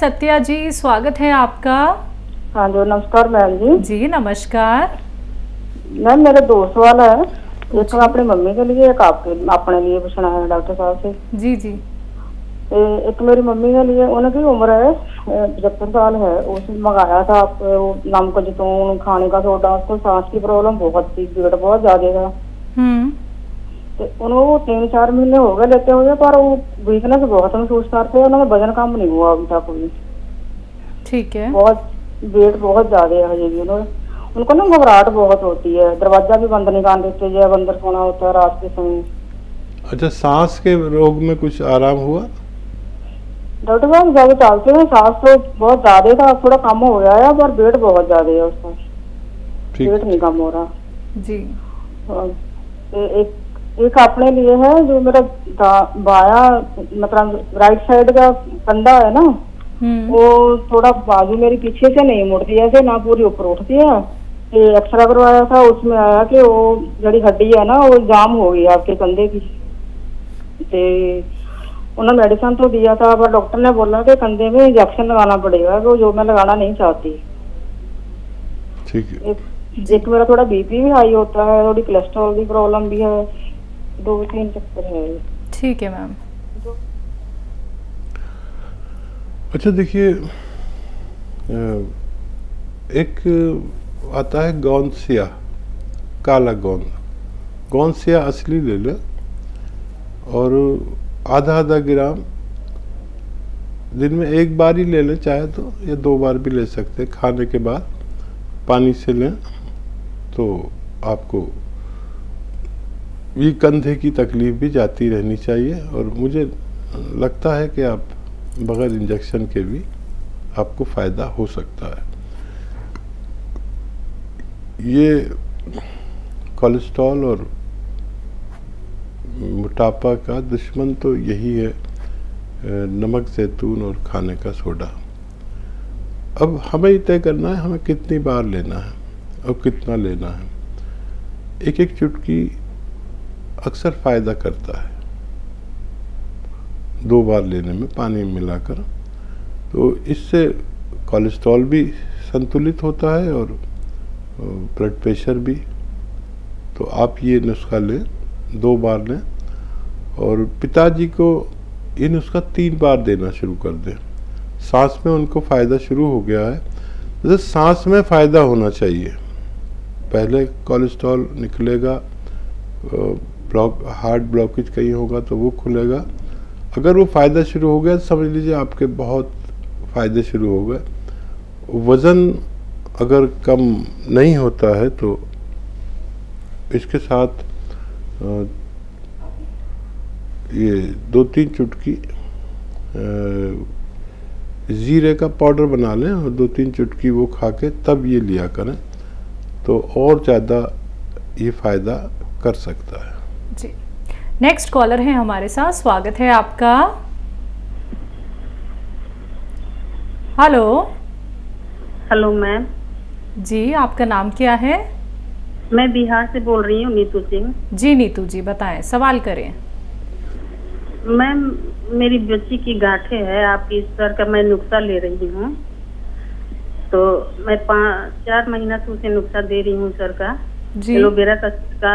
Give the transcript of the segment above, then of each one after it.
सत्या जी स्वागत है आपका। हाँ जी नमस्कार मैम जी। जी नमस्कार। मैम मेरे दो सवाल है। एक अपनी मम्मी के लिए एक आपके अपने लिए पूछना है डॉक्टर साहब से। जी जी। एक मेरी मम्मी के लिए उनकी उम्र है पचहत्तर साल है। उसने मंगाया था आप, वो नमक जैतून खाने का सोडा उसको सांस की प्रॉब्लम बहुत थी पेट बहुत ज़्यादा था। हम्म। उनको तीन चार महीने हो गए लेते हुए पर वो वीकनेस बहुत महसूस करते हैं उन्होंने वज़न कम नहीं हुआ अभी तक भी ठीक है बहुत वेट बहुत ज़्यादा है हजे भी उन्होंने उनको ना घबराहट बहुत होती है दरवाज़ा भी बंद नहीं कर देते जब अंदर सोना होता है रात के समय अच्छा सांस के रोग में कुछ आराम हुआ डॉक्टर साहब जब चलते हैं सांस तो बहुत ज़्यादा था थोड़ा कम हो गया है पर वेट बहुत ज़्यादा है उसका वेट नहीं कम हो रहा जी। एक एक अपने लिए है जो मेरा बाया मतलब राइट साइड का कंधा है ना हम्म। वो थोड़ा बाजू मेरी पीछे से नहीं मुड़ती है ऐसे ना पूरी ऊपर उठती है। ते एक्सरा करवाया था उसमें आया कि वो जड़ी हड्डी है ना वो जाम हो गई आपके कंधे की। ते उन्होंने मेडिसिन तो दिया था पर डॉक्टर ने बोला कि कंधे में इंजेक्शन लगाना पड़ेगा तो जो मैं लगाना नहीं चाहती। ठीक है। एक एक मेरा थोड़ा बीपी भी हाई होता है थोड़ी कोलेस्ट्रॉल की प्रॉब्लम भी है। दो तीन चक्कर है। ठीक है मैम। अच्छा देखिए एक आता है गौनसिया काला गोंद गौनसिया असली ले लें और आधा आधा ग्राम दिन में एक बार ही ले लें चाहे तो या दो बार भी ले सकते हैं। खाने के बाद पानी से लें तो आपको ये कंधे की तकलीफ़ भी जाती रहनी चाहिए और मुझे लगता है कि आप बगैर इंजेक्शन के भी आपको फ़ायदा हो सकता है। ये कोलेस्ट्रॉल और मोटापा का दुश्मन तो यही है नमक, जैतून और खाने का सोडा। अब हमें तय करना है, हमें कितनी बार लेना है और कितना लेना है। एक एक चुटकी अक्सर फ़ायदा करता है। दो बार लेने में पानी मिलाकर। तो इससे कोलेस्ट्रॉल भी संतुलित होता है और ब्लड प्रेशर भी। तो आप ये नुस्खा लें, दो बार लें और पिताजी को ये नुस्खा तीन बार देना शुरू कर दें। सांस में उनको फ़ायदा शुरू हो गया है। जैसे तो सांस में फ़ायदा होना चाहिए। पहले कोलेस्ट्रॉल निकलेगा ब्लॉक हार्ट ब्लॉकेज कहीं होगा तो वो खुलेगा। अगर वो फ़ायदा शुरू हो गया तो समझ लीजिए आपके बहुत फ़ायदे शुरू हो गए। वज़न अगर कम नहीं होता है तो इसके साथ ये दो तीन चुटकी ज़ीरे का पाउडर बना लें और दो तीन चुटकी वो खा के तब ये लिया करें तो और ज़्यादा ये फ़ायदा कर सकता है। नेक्स्ट कॉलर है हमारे साथ स्वागत है आपका। हेलो हेलो मैम जी आपका नाम क्या है? मैं बिहार से बोल रही हूँ नीतू सिंह। जी नीतू जी बताएँ सवाल करें। मैम मेरी बच्ची की गांठे है आपकी सर का मैं नुस्खा ले रही हूँ। तो मैं पाँच चार महीना से उसे नुस्खा दे रही हूँ सर का। जी। एलोवेरा का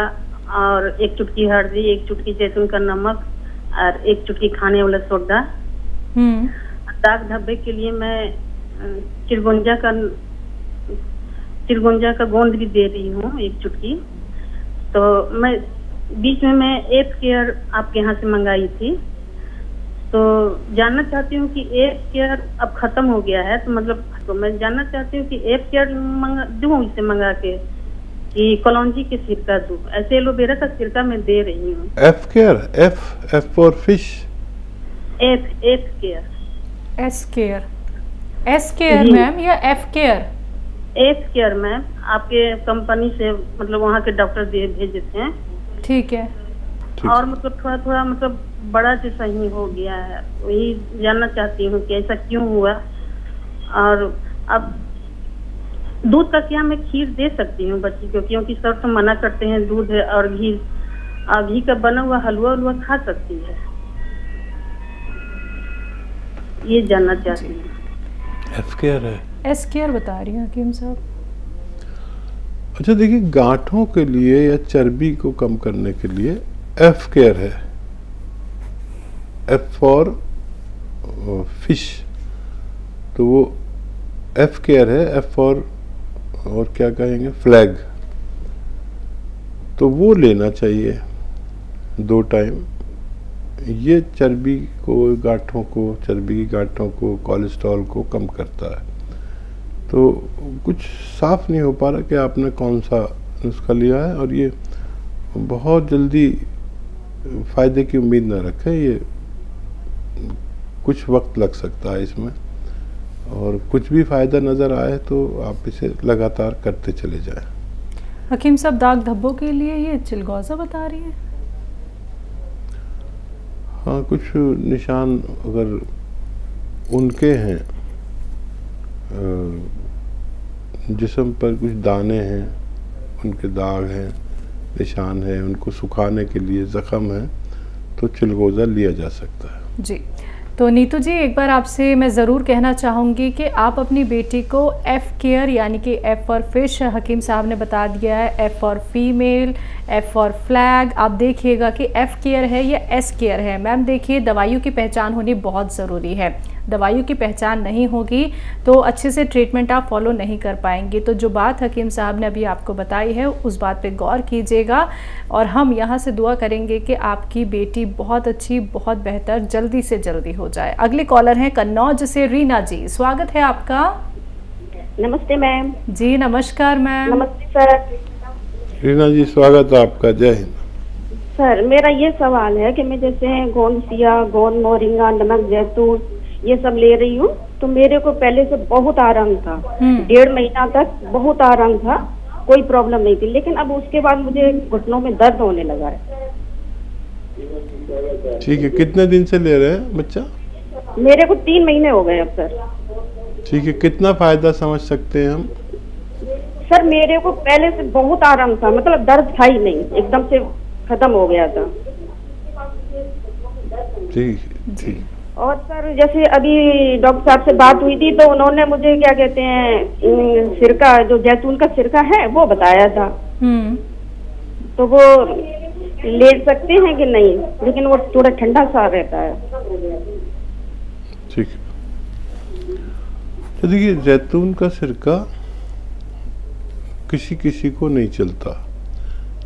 और एक चुटकी हल्दी एक चुटकी जैतून का नमक और एक चुटकी खाने वाला सोडा। हम्म। दाग धब्बे के लिए मैं चिरगुंजा का चिरगुंजा का गोंद भी दे रही हूँ एक चुटकी। तो मैं बीच में मैं एप केयर आपके यहाँ से मंगाई थी। तो जानना चाहती हूँ कि एप केयर अब खत्म हो गया है तो मतलब तो मैं जानना चाहती हूँ कि एप केयर मंगा दूँ इसे मंगा के? कि कलौंजी के सिरका दूँ ऐसे एलोवेरा का सिरका मैं दे रही हूँ। F care F F for fish app app care S care S care ma'am या एफ़ केयर एप केयर मैम आपके कंपनी से मतलब वहाँ के डॉक्टर दे भेजे थे। ठीक है। ठीक। और मतलब थोड़ा थोड़ा मतलब बड़ा जैसा ही हो गया है। वही जानना चाहती हूँ कि ऐसा क्यों हुआ। और अब दूध का क्या मैं खीर दे सकती हूँ बच्ची? को क्योंकि सर तो मना करते हैं दूध है और घी। और घी का बना हुआ हलवा उलवा खा सकती है। ये जानना चाहती हूँ। एफ़ केयर है। एस केयर बता रही हैं हकीम साहब। अच्छा देखिए गांठों के लिए या चर्बी को कम करने के लिए एफ़ केयर है। एफ़ फॉर फ़िश तो वो एफ़ केयर है एफ़ फॉर और क्या कहेंगे? फ्लैग तो वो लेना चाहिए दो टाइम ये चर्बी को, गांठों को, चर्बी की गांठों को कोलेस्ट्रॉल को कम करता है। तो कुछ साफ़ नहीं हो पा रहा कि आपने कौन सा नुस्खा लिया है और ये बहुत जल्दी फ़ायदे की उम्मीद ना रखें, ये कुछ वक्त लग सकता है इसमें। और कुछ भी फ़ायदा नज़र आए तो आप इसे लगातार करते चले जाएँ। हकीम साहब दाग धब्बों के लिए ये चिलगौज़ा बता रही है? हाँ कुछ निशान अगर उनके हैं जिसम पर कुछ दाने हैं उनके दाग हैं निशान है उनको सुखाने के लिए ज़ख़म है तो चिलगोज़ा लिया जा सकता है। जी। तो नीतू जी, एक बार आपसे मैं ज़रूर कहना चाहूँगी कि आप अपनी बेटी को एफ़ केयर यानी कि एफ़ फॉर फ़िश हकीम साहब ने बता दिया है। F for female F for flag आप देखिएगा कि एफ़ केयर है या एस केयर है? मैम देखिए दवाइयों की पहचान होनी बहुत ज़रूरी है। दवाइयों की पहचान नहीं होगी तो अच्छे से ट्रीटमेंट आप फॉलो नहीं कर पाएँगे। तो जो बात हकीम साहब ने अभी आपको बताई है उस बात पे गौर कीजिएगा और हम यहाँ से दुआ करेंगे कि आपकी बेटी बहुत अच्छी बहुत बेहतर जल्दी से जल्दी हो जाए। अगले कॉलर हैं कन्नौज से रीना जी। स्वागत है आपका। नमस्ते मैम जी नमस्कार मैम नमस्ते सर रीना जी स्वागत है आपका। जय हिंद। सर मेरा ये सवाल है कि मैं जैसे गोंद सिया गोंद मोरिंगा नमक जैतून ये सब ले रही हूँ तो मेरे को पहले से बहुत आराम था। हम्म। डेढ़ महीना तक बहुत आराम था कोई प्रॉब्लम नहीं थी लेकिन अब उसके बाद मुझे घुटनों में दर्द होने लगा है। ठीक है कितने दिन से ले रहे हैं बच्चा? मेरे को तीन महीने हो गए अब सर। ठीक है कितना फ़ायदा समझ सकते हैं हम? सर मेरे को पहले से बहुत आराम था मतलब दर्द था ही नहीं एकदम से खत्म हो गया था। ठीक ठीक और सर जैसे अभी डॉक्टर साहब से बात हुई थी तो उन्होंने मुझे क्या कहते हैं सिरका जो जैतून का सिरका है वो बताया था। हम्म। तो वो ले सकते हैं कि नहीं? लेकिन वो थोड़ा ठंडा सा रहता है। ठीक। है तो देखिए जैतून का सिरका किसी किसी को नहीं चलता।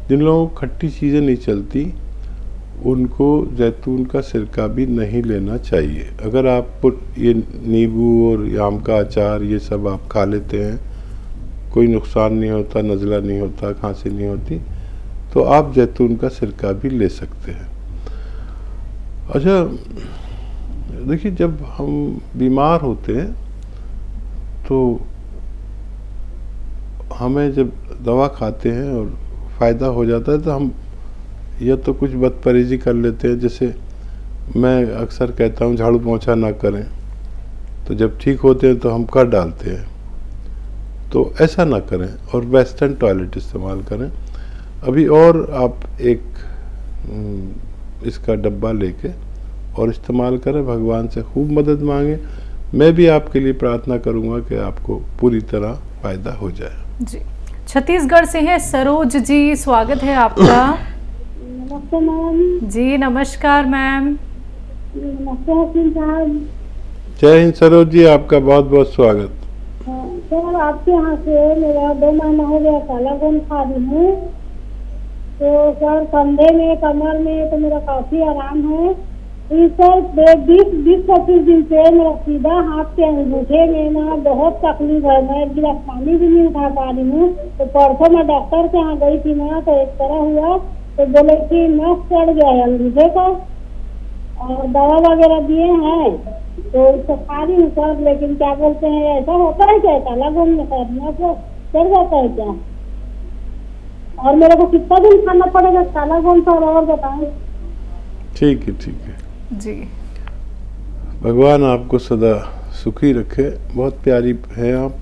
जिन लोगों को खट्टी चीज़ें नहीं चलती, उनको जैतून का सिरका भी नहीं लेना चाहिए। अगर आप ये नींबू और आम का अचार, ये सब आप खा लेते हैं, कोई नुकसान नहीं होता, नज़ला नहीं होता, खांसी नहीं होती तो आप जैतून का सिरका भी ले सकते हैं। अच्छा देखिए, जब हम बीमार होते हैं तो हमें जब दवा खाते हैं और फ़ायदा हो जाता है तो हम या तो कुछ बदपरेजी कर लेते हैं। जैसे मैं अक्सर कहता हूँ झाड़ू पोछा ना करें। तो जब ठीक होते हैं तो हम कर डालते हैं। तो ऐसा ना करें और वेस्टर्न टॉयलेट इस्तेमाल करें। अभी और आप एक हम्म, इसका डब्बा लेके और इस्तेमाल करें। भगवान से खूब मदद मांगें। मैं भी आपके लिए प्रार्थना करूँगा कि आपको पूरी तरह फ़ायदा हो जाए। जी। छत्तीसगढ़ से हैं सरोज जी स्वागत है आपका। नमस्ते मैम। जी नमस्कार मैम। नमस्ते हसीन साहब। जय हिंद सरोज जी आपका बहुत बहुत स्वागत। हाँ, सर आपके यहाँ से मेरा दो महीना हो गया काला गुन खा रही हूँ? तो सर कंधे में कमर में तो मेरा काफ़ी आराम है। सर बीस बीस पच्चीस दिन से मेरा सीधा हाथ बहुत तकलीफ़ है मैं गिलास पानी भी नहीं उठा पा रही हूँ तो परसों मैं डॉक्टर के यहाँ गई थी ना तो एक तरह हुआ तो बोले कि नस चढ़ गया है अंगूठे और दवा वगैरह दिए हैं तो खा रही हूँ सर लेकिन क्या बोलते हैं ऐसा होता है क्या गुण में करना तो चढ़ जाता है क्या और मेरे को कितना दिन खाना पड़ेगा काला सर और ठीक है ठीक है जी। भगवान आपको सदा सुखी रखे। बहुत प्यारी हैं आप।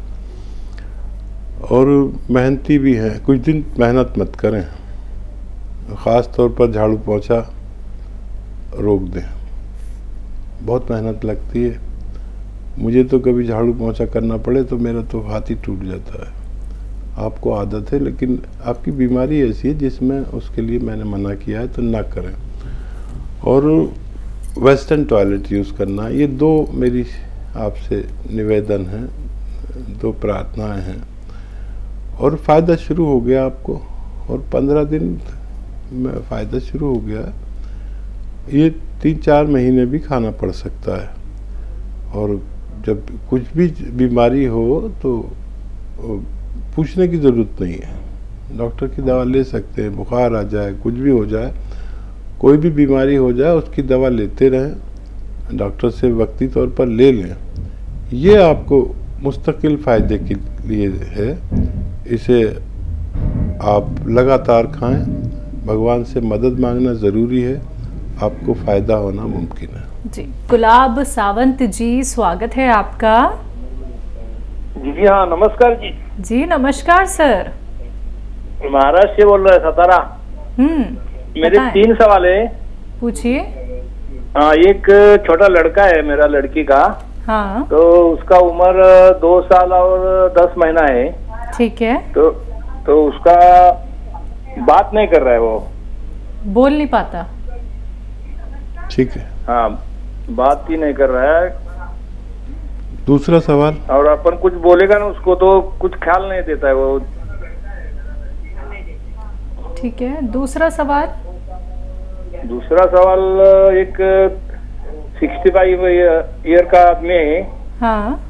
और मेहनती भी हैं। कुछ दिन मेहनत मत करें। ख़ास तौर पर झाड़ू पोछा रोक दें। बहुत मेहनत लगती है। मुझे तो कभी झाड़ू पोछा करना पड़े तो मेरा तो हाथ ही टूट जाता है। आपको आदत है, लेकिन आपकी बीमारी ऐसी है जिसमें उसके लिए मैंने मना किया है तो ना करें। और वेस्टर्न टॉयलेट यूज़ करना, ये दो मेरी आपसे निवेदन है, दो प्रार्थनाएँ हैं। और फ़ायदा शुरू हो गया आपको, और पंद्रह दिन में फ़ायदा शुरू हो गया। ये तीन चार महीने भी खाना पड़ सकता है। और जब कुछ भी बीमारी हो तो पूछने की ज़रूरत नहीं है। डॉक्टर की दवा ले सकते हैं, बुखार आ जाए, कुछ भी हो जाए कोई भी बीमारी हो जाए उसकी दवा लेते रहें डॉक्टर से वक्ती तौर पर ले लें। ये आपको मुस्तकिल फ़ायदे के लिए है। इसे आप लगातार खाएँ। भगवान से मदद मांगना ज़रूरी है। आपको फ़ायदा होना मुमकिन है। जी। गुलाब सावंत जी स्वागत है आपका। जी हाँ नमस्कार जी। जी नमस्कार सर। महाराष्ट्र से बोल रहे सतारा। हम्म। मेरे तीन सवाल है। पूछिए। हाँ एक छोटा लड़का है मेरा लड़की का। हाँ। तो उसका उम्र दो साल और दस महीना है। ठीक है। तो तो उसका बात नहीं कर रहा है वो। बोल नहीं पाता। ठीक है। हाँ बात ही नहीं कर रहा है। दूसरा सवाल? और अपन कुछ बोलेगा ना उसको तो कुछ ख्याल नहीं देता है वो। ठीक है दूसरा सवाल? दूसरा सवाल एक सिक्सटी फाइव ईयर का आदमी है। हाँ।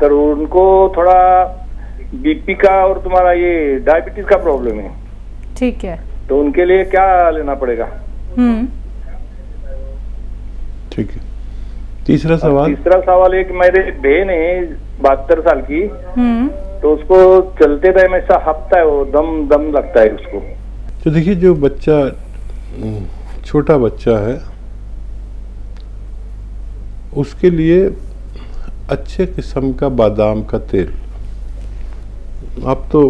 तर उनको थोड़ा बीपी का और तुम्हारा ये डायबिटीज़ का प्रॉब्लम है। ठीक है। तो उनके लिए क्या लेना पड़ेगा? हम्म। ठीक है। तीसरा सवाल? तीसरा सवाल एक मेरे बहन है बहत्तर साल की। हम्म। तो उसको चलते टाइम ऐसा हफ़्ता है वो दम दम लगता है उसको। तो देखिए जो बच्चा हम्म, छोटा बच्चा है, उसके लिए अच्छे किस्म का बादाम का तेल। आप तो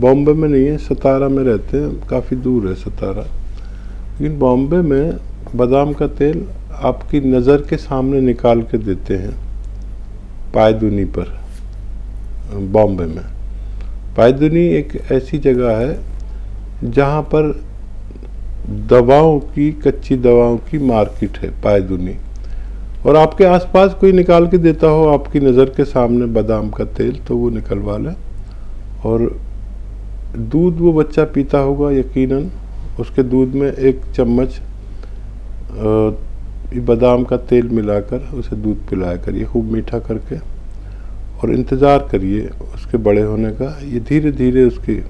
बॉम्बे में नहीं है, सतारा में रहते हैं, काफ़ी दूर है सतारा। लेकिन बॉम्बे में बादाम का तेल आपकी नज़र के सामने निकाल के देते हैं, पायदुनी पर, बॉम्बे में। पायदुनी एक ऐसी जगह है जहाँ पर दवाओं की, कच्ची दवाओं की मार्केट है पायदुनी और आपके आसपास कोई निकाल के देता हो आपकी नज़र के सामने बादाम का तेल तो वो निकलवा लें। और दूध वो बच्चा पीता होगा, यकीनन, उसके दूध में एक चम्मच बादाम का तेल मिलाकर उसे दूध पिलाया करिए, खूब मीठा करके। और इंतज़ार करिए उसके बड़े होने का। ये धीरे धीरे उसकी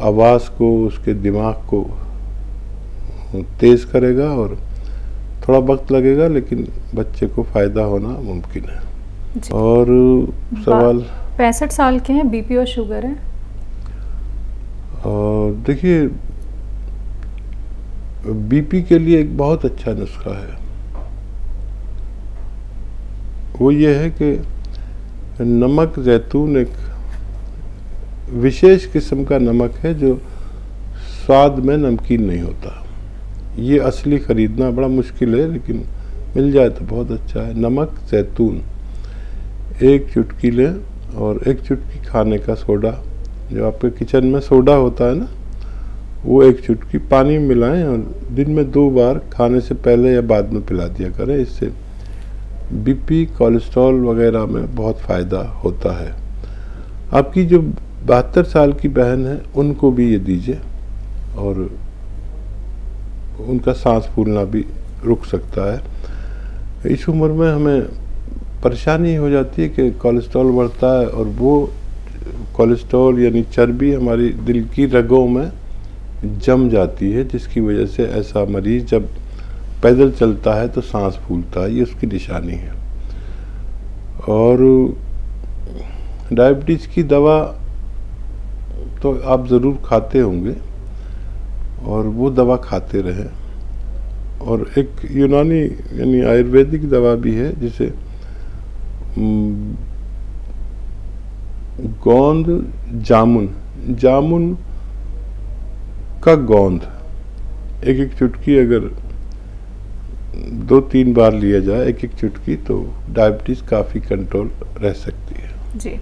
आवाज़ को, उसके दिमाग को तेज़ करेगा और थोड़ा वक्त लगेगा लेकिन बच्चे को फ़ायदा होना मुमकिन है। और सवाल? पैंसठ साल के हैं बीपी और शुगर है। और देखिए बीपी के लिए एक बहुत अच्छा नुस्खा है। वो ये है कि नमक जैतून एक विशेष किस्म का नमक है जो स्वाद में नमकीन नहीं होता। ये असली ख़रीदना बड़ा मुश्किल है, लेकिन मिल जाए तो बहुत अच्छा है। नमक, जैतून, एक चुटकी लें और एक चुटकी खाने का सोडा। जो आपके किचन में सोडा होता है ना, वो एक चुटकी पानी मिलाएँ और दिन में दो बार खाने से पहले या बाद में पिला दिया करें। इससे बीपी कोलेस्ट्रॉल वगैरह में बहुत फ़ायदा होता है। आपकी जो बहत्तर साल की बहन है, उनको भी ये दीजिए और उनका सांस फूलना भी रुक सकता है। इस उम्र में हमें परेशानी हो जाती है कि कोलेस्ट्रॉल बढ़ता है और वो कोलेस्ट्रॉल यानी चर्बी हमारी दिल की रगों में जम जाती है, जिसकी वजह से ऐसा मरीज़ जब पैदल चलता है तो सांस फूलता है, ये उसकी निशानी है। और डायबिटीज़ की दवा तो आप ज़रूर खाते होंगे। और वो दवा खाते रहें। और एक यूनानी, यानी आयुर्वेदिक दवा भी है, जिसे गोंद जामुन जामुन का गोंद। एक एक चुटकी अगर दो तीन बार लिया जाए एक एक चुटकी तो डायबिटीज़ काफ़ी कंट्रोल रह सकती है। जी।